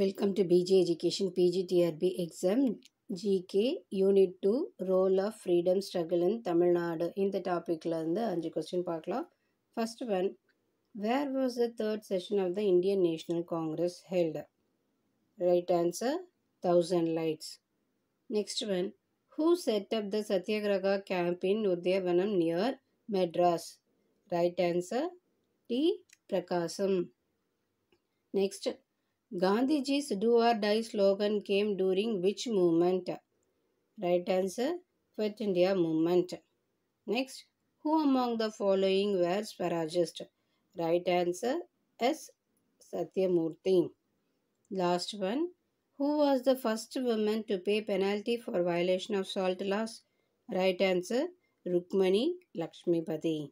Welcome to PG education PGTRB exam GK unit two role of freedom struggle in Tamil Nadu இந்த டாப்பிக்கில் இருந்து அஞ்சு question பார்க்கலாம் first one where was the third session of the Indian National Congress held right answer Thousand Lights next one who set up the satyagraha camp in Udayavanam near Madras right answer T Prakasam next Gandhiji's do or die slogan came during which movement? Right answer Quit India movement. Next, who among the following were Swarajist? Right answer S. Satyamurthy. Last one, who was the first woman to pay penalty for violation of salt laws? Right answer Rukmani Lakshmipati.